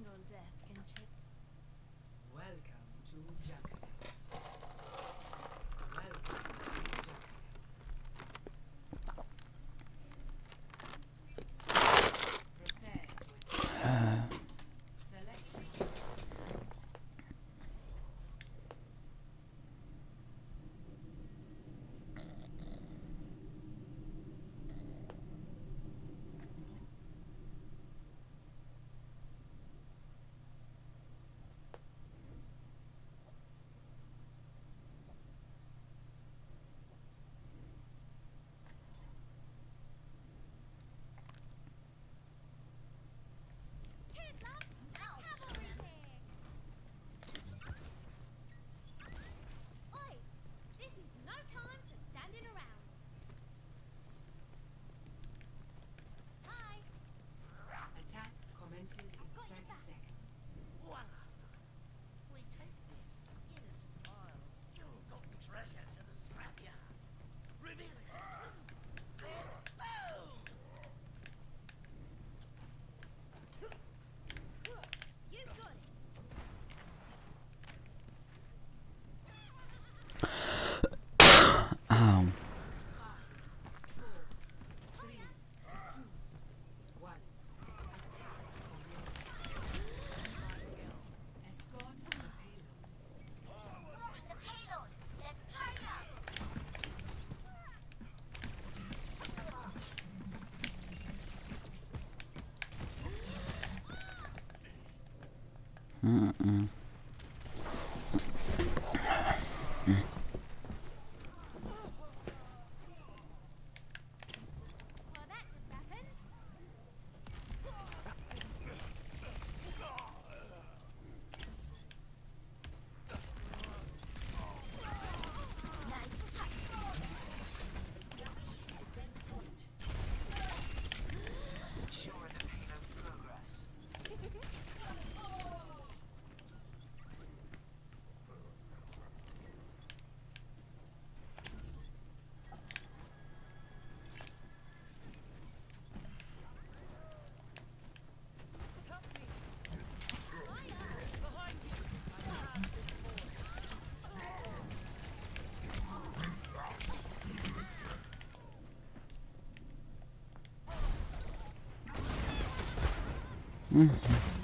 single death can. Welcome to Jakada. Show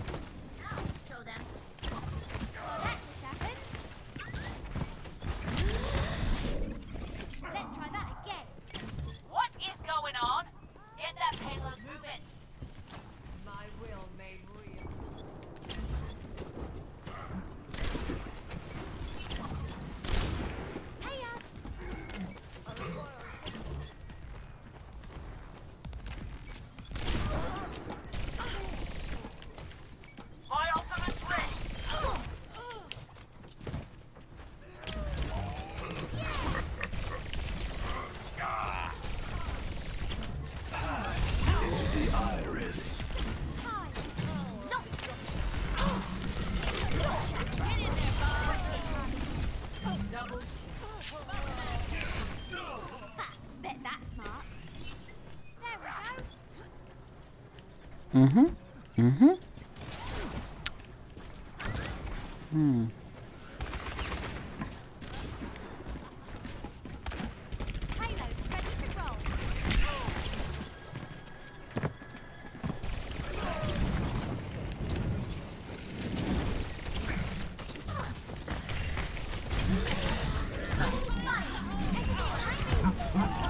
Mm-hmm.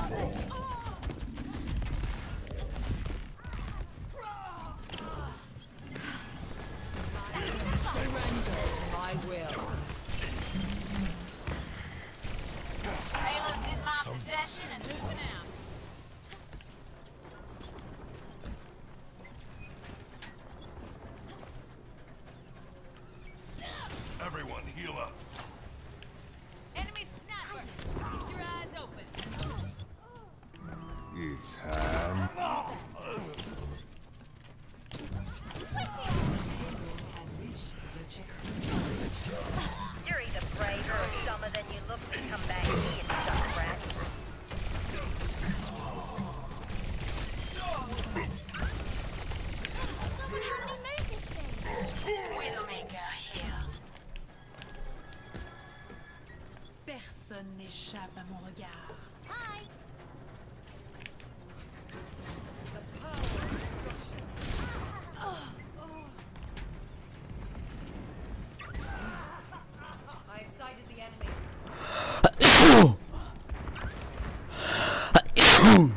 moon.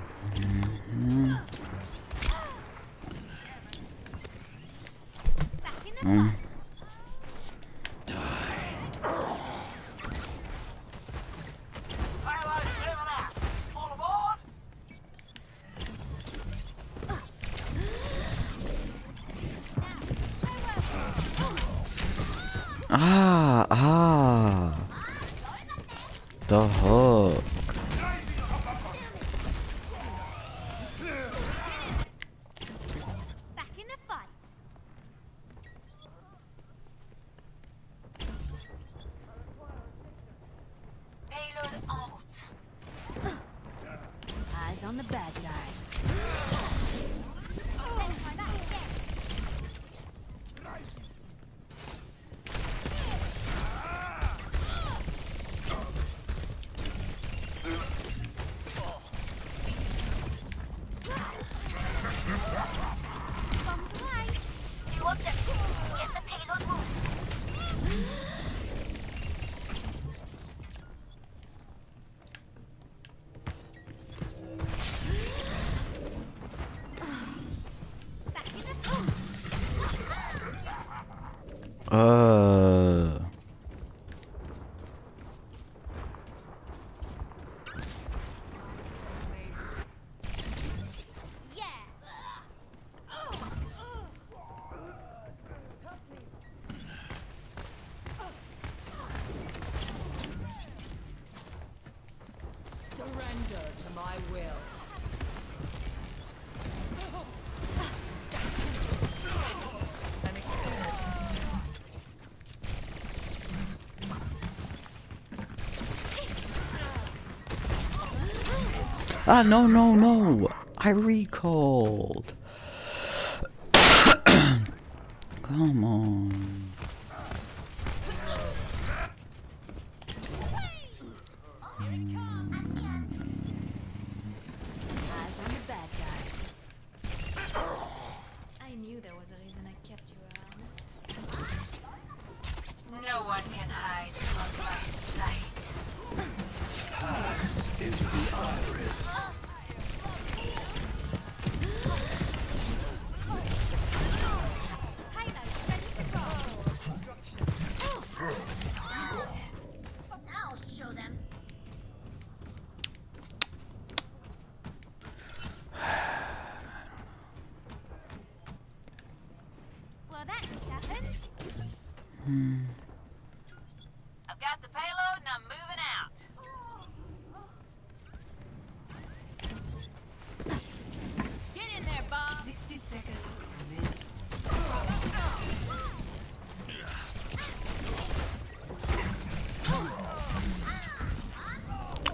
Ah, no, no, no. I recalled. Come on.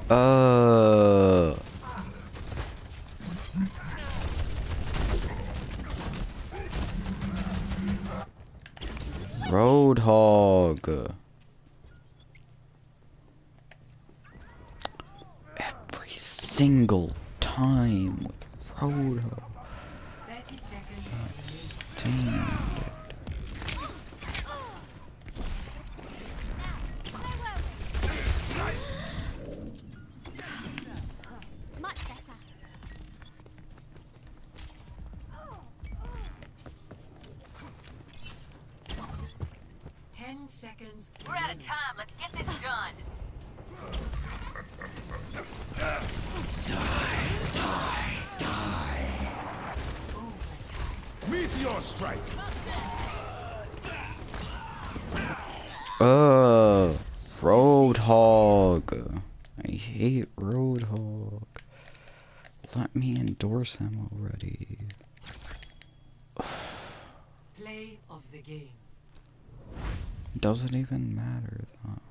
Uh. Doesn't even matter though.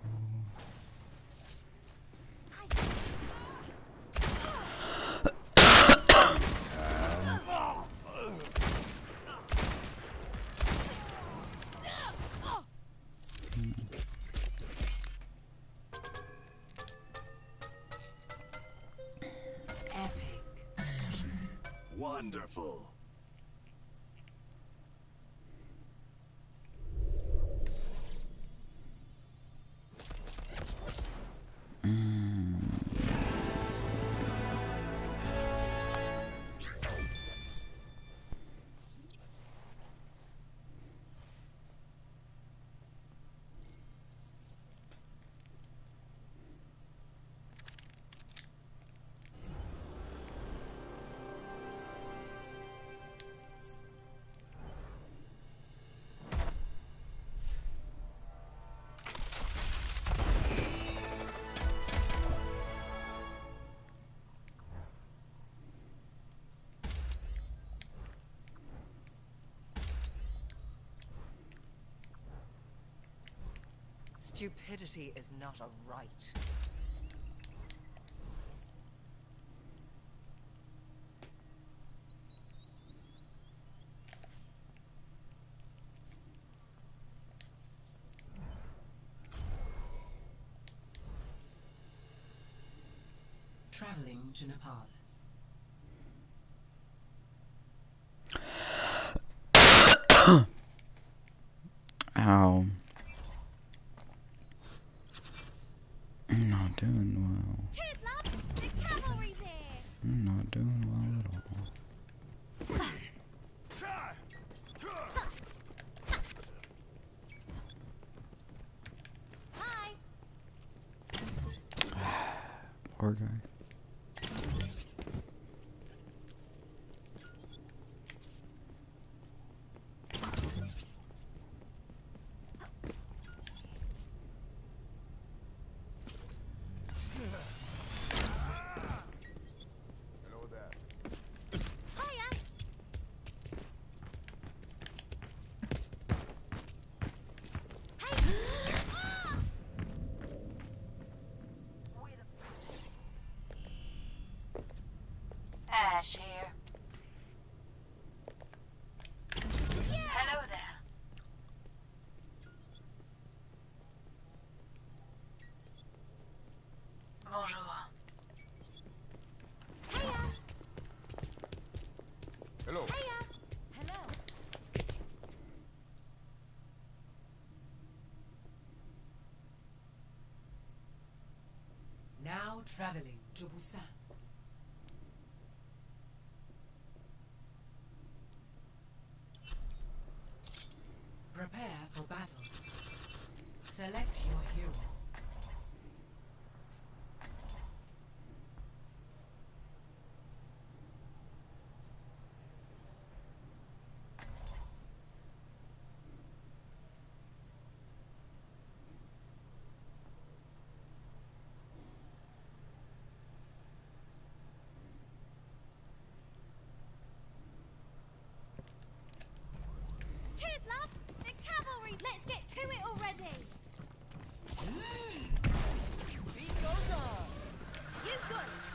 Stupidity is not a right. Traveling to Nepal. Here. Hello there. Bonjour. Hello. Now traveling to Busan. to it already! Mm. Beat goes on! You good!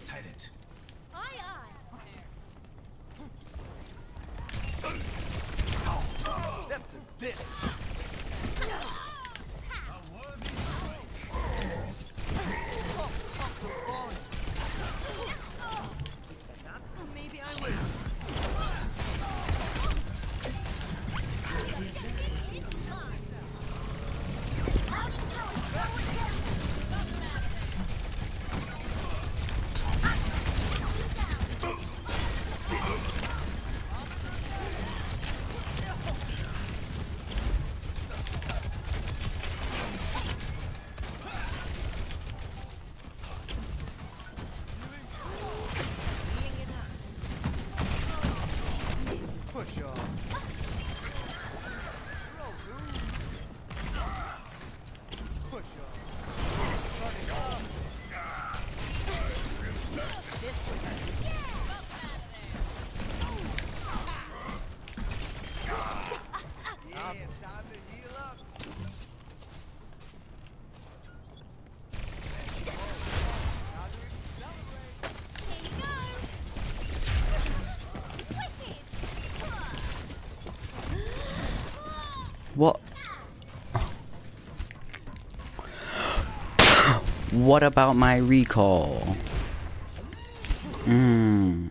silent. What? what about my recall? Mmm.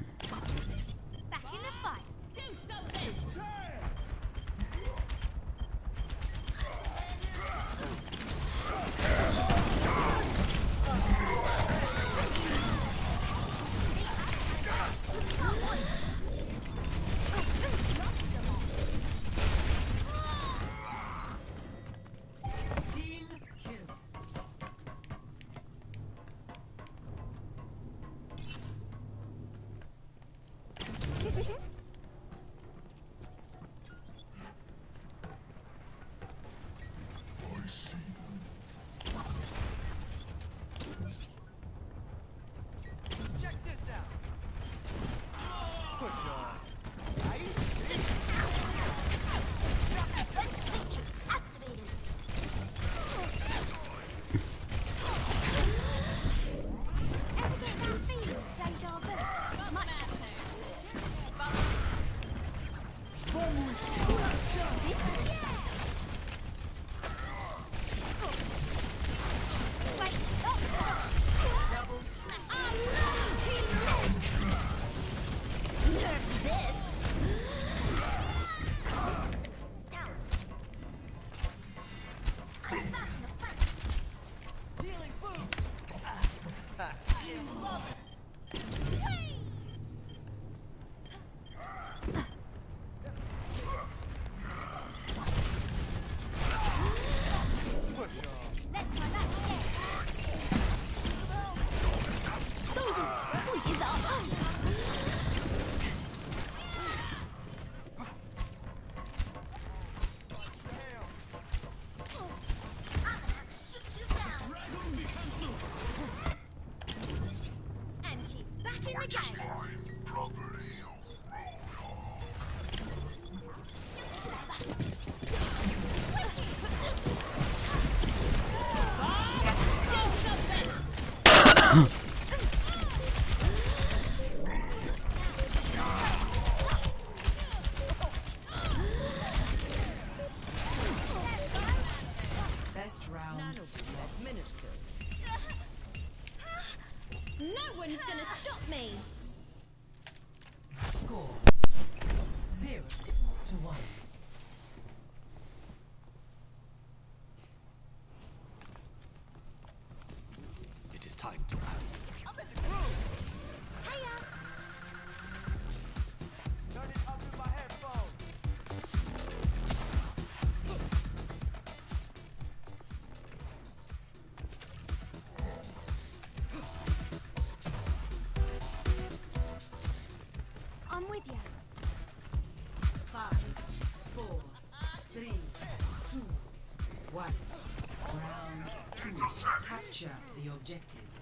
Objective.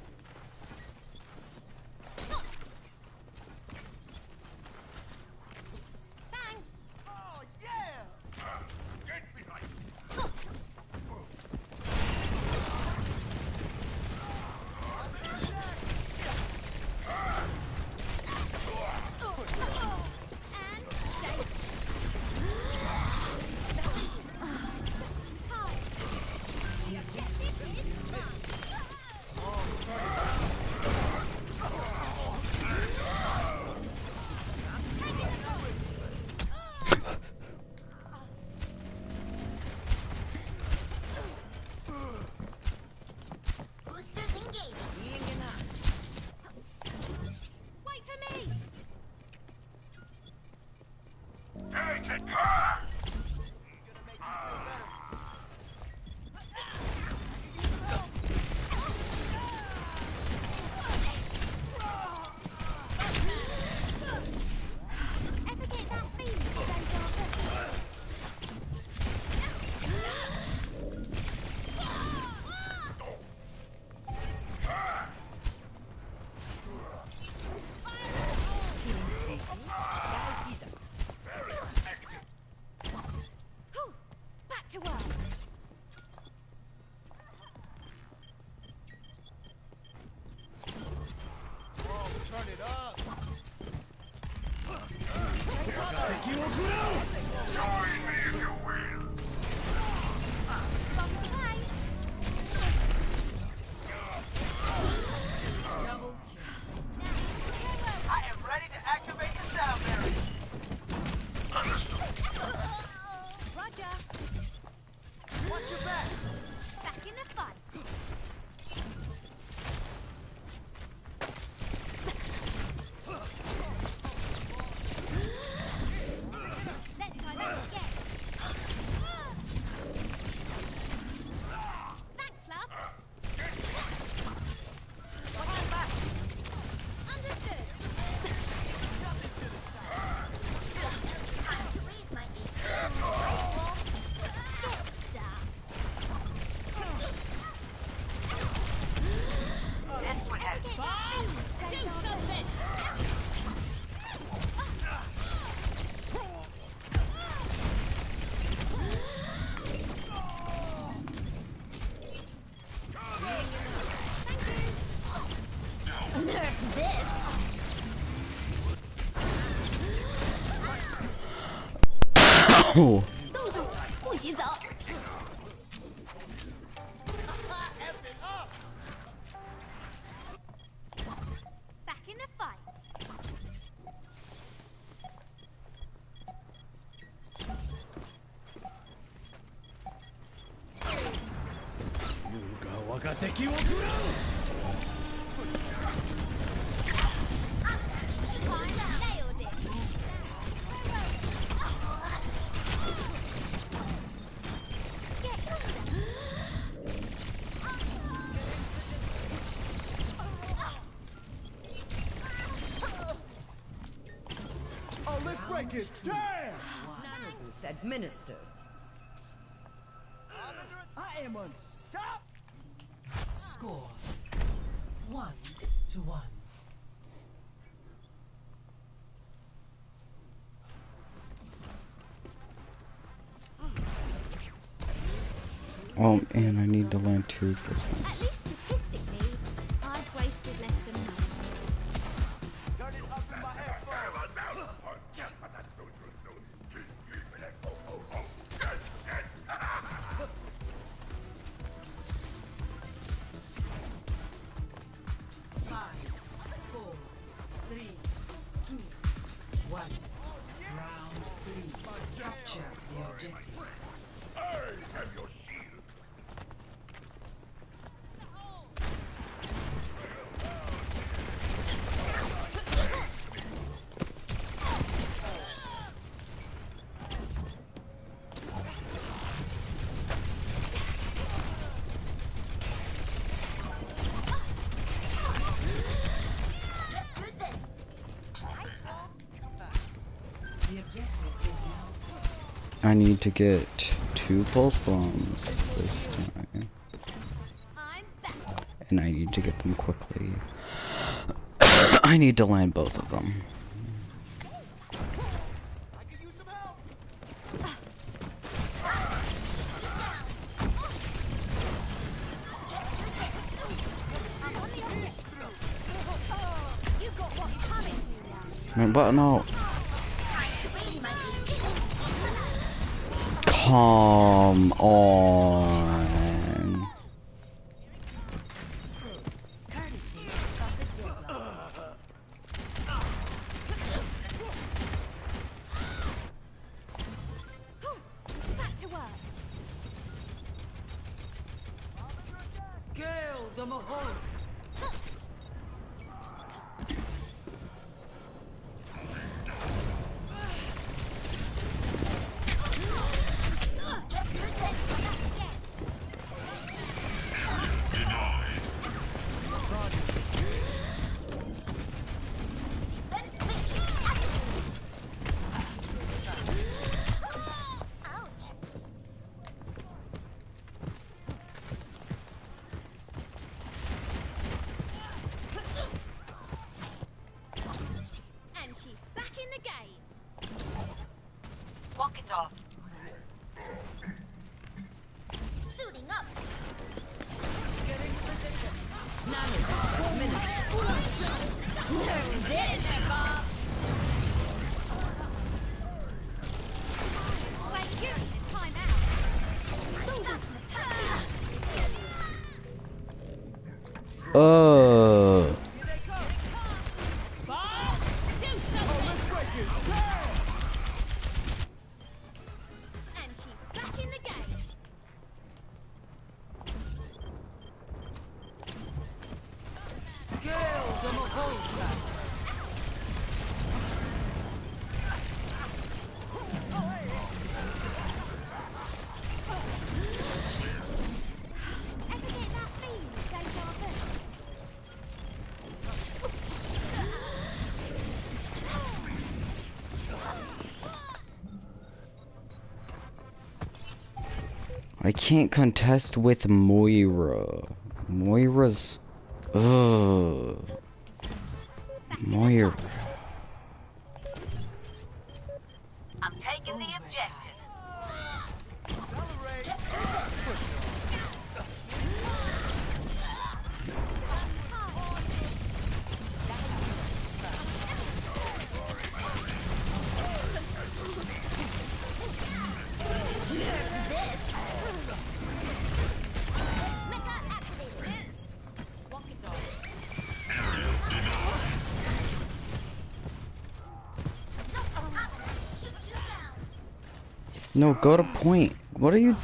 哦，动手不许走。敵を it damn! Nice. administered. I am unstoppable. Score one to one. Oh, and I need to land two prisms. I need to get two pulse bombs this time. And I need to get them quickly. I need to land both of them. Man, but no. Come on. Damage. Minutes. No. can't contest with Moira. Moira's... Ugh. Moira... No, go to point. What are you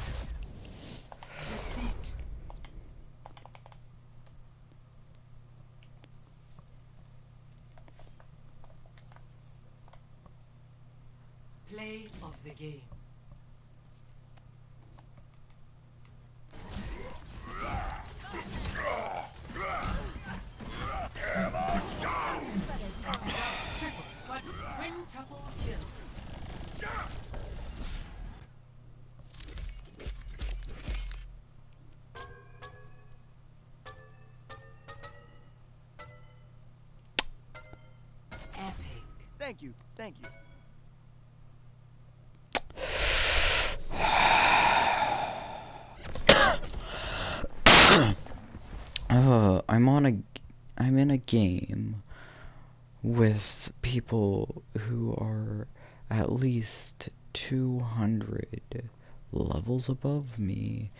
levels above me,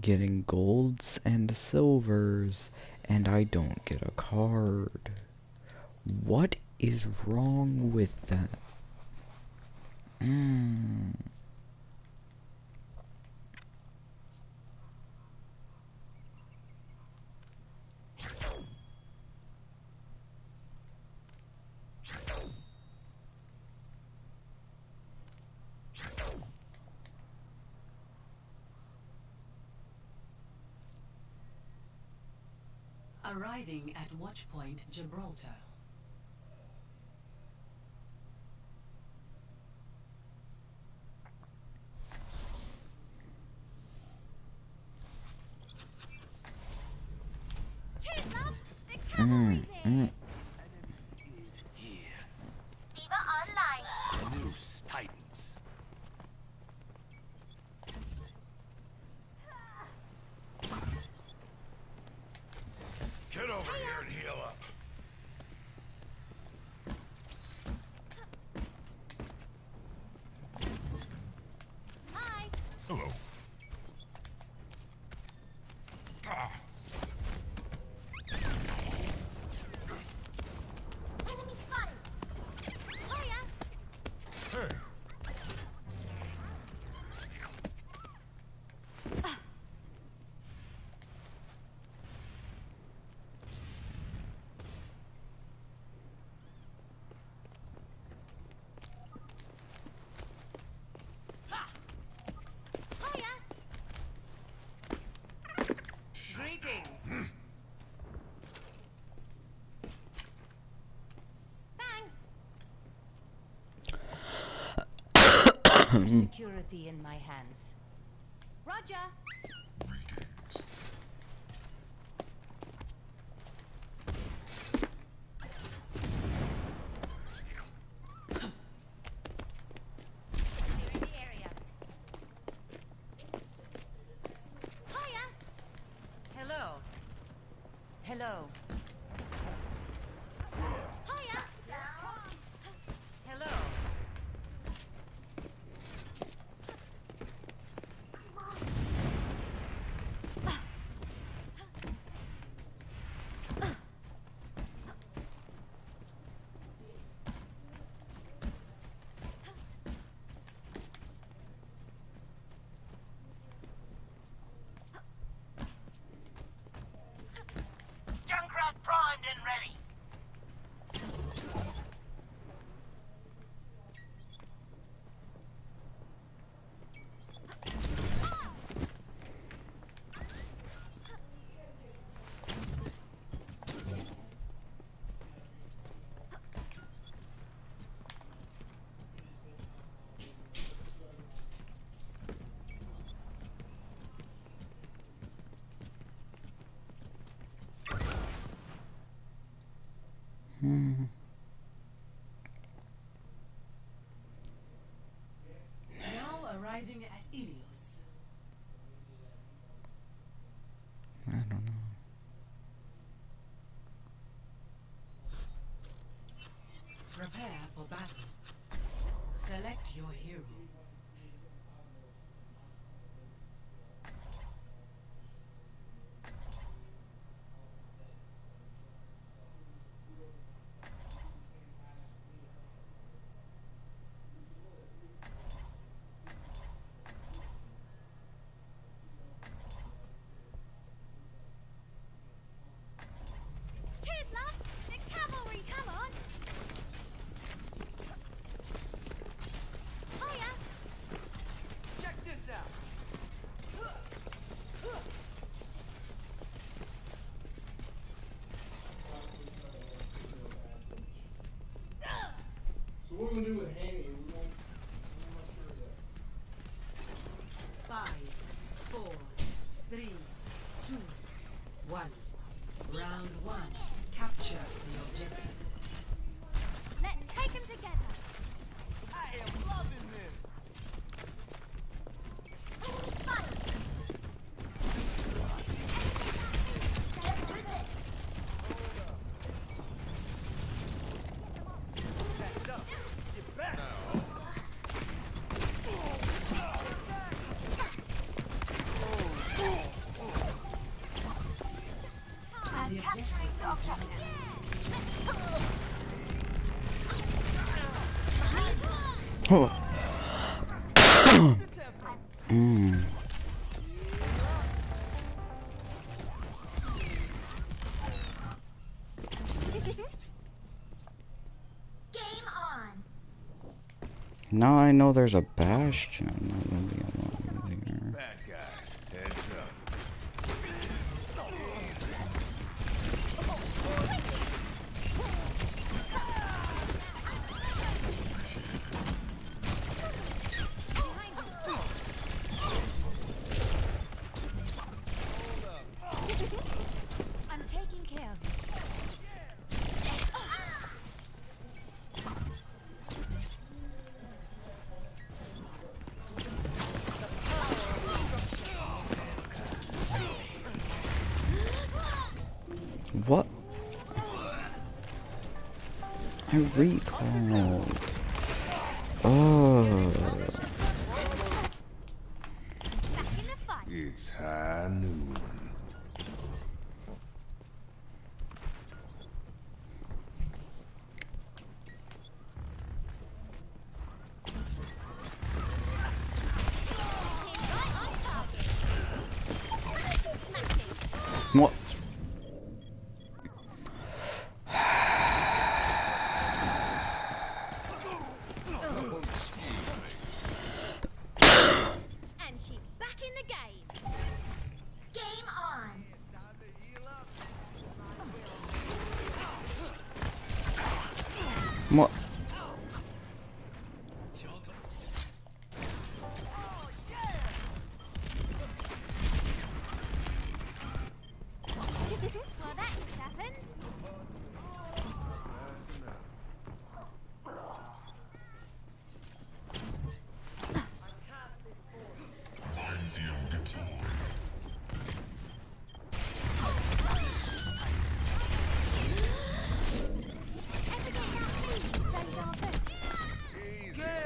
getting golds and silvers, and I don't get a card. What is wrong with that? Hmm. Arriving at Watchpoint Gibraltar. Mm-hmm. security in my hands. Roger! Greetings. arriving at Ilios. I don't know. Prepare for battle. Select your hero. what we're gonna do with hand Now I know there's a bastion. I recall.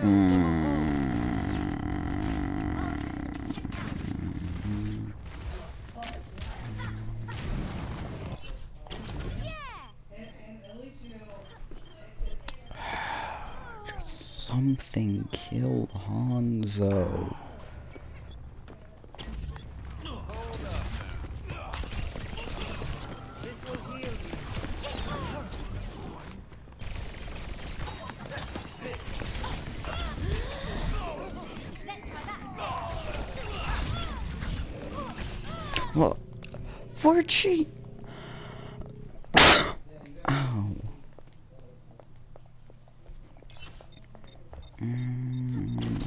Mm. worksheet. oh. Mm.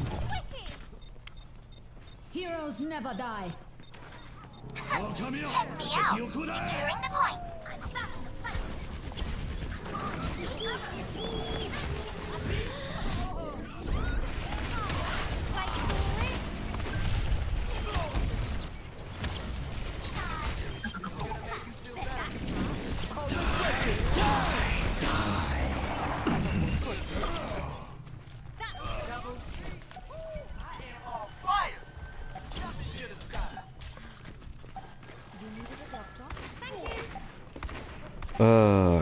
Heroes never die. Check me out.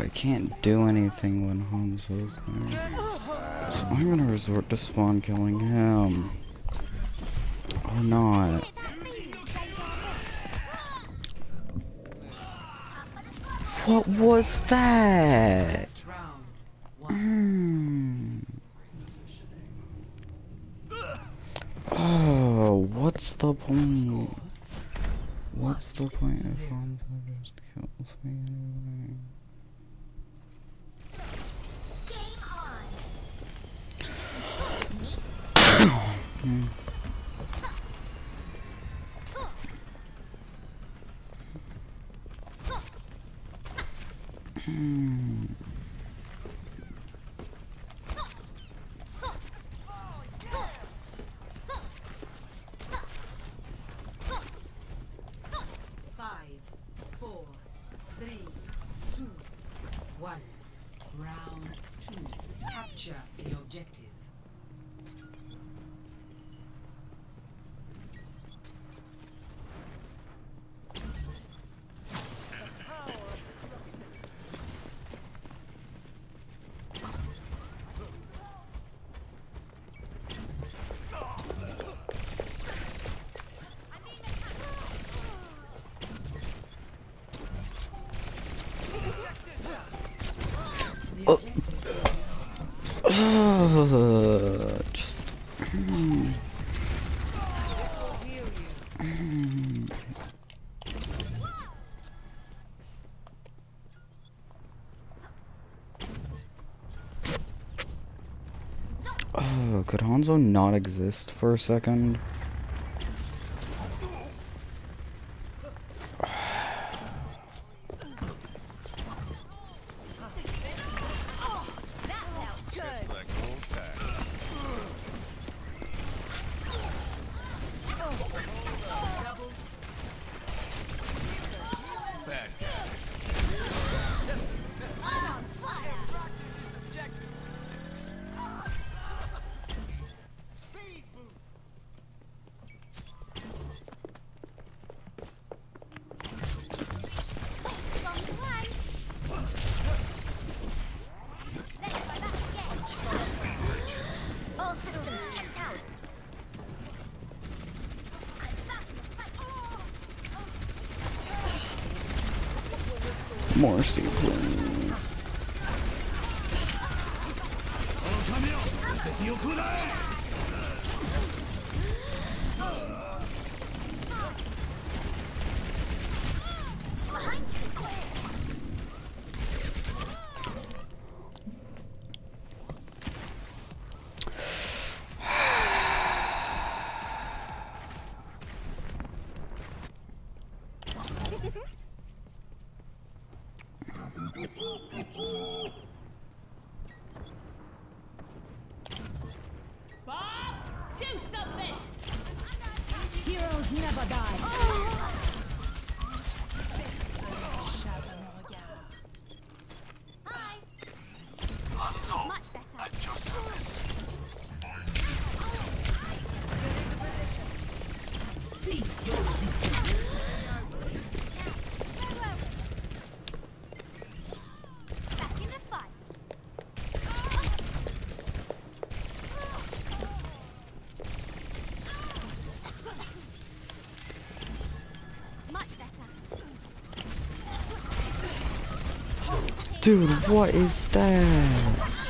I can't do anything when Holmes is there. So I'm gonna resort to spawn killing him. Or not. What was that? Hmm. Oh, what's the point? What's the point if Hanzo just kills me anyway? Hanzo not exist for a second? Mercy, please. Dude, what is that?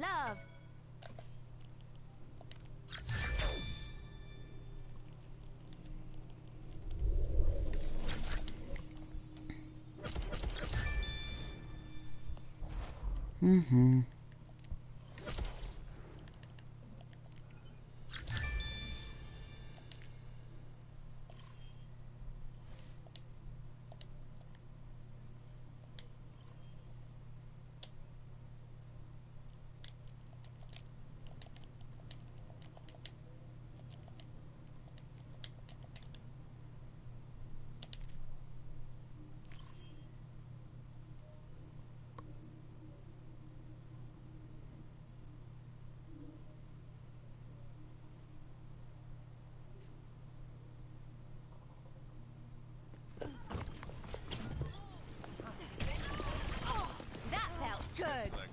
Love. Mm-hmm. That felt good.